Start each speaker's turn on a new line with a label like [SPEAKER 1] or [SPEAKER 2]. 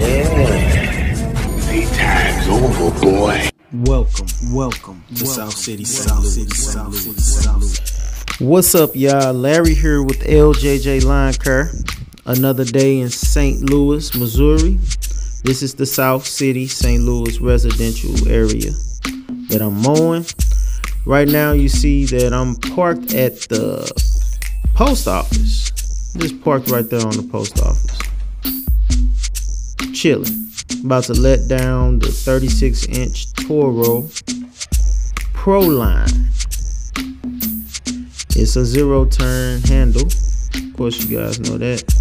[SPEAKER 1] Yeah.
[SPEAKER 2] Daytime's over, boy.
[SPEAKER 3] Welcome, welcome to South City, South City, South City, South City. What's up, y'all? Larry here with LJJ Lawn Care. Another day in St. Louis, Missouri. This is the South City, St. Louis residential area that I'm mowing. Right now, you see that I'm parked at the post office. Just parked right there on the post office. Chilling. About to let down the 36 inch Toro Pro Line. It's a zero turn handle. Of course, you guys know that.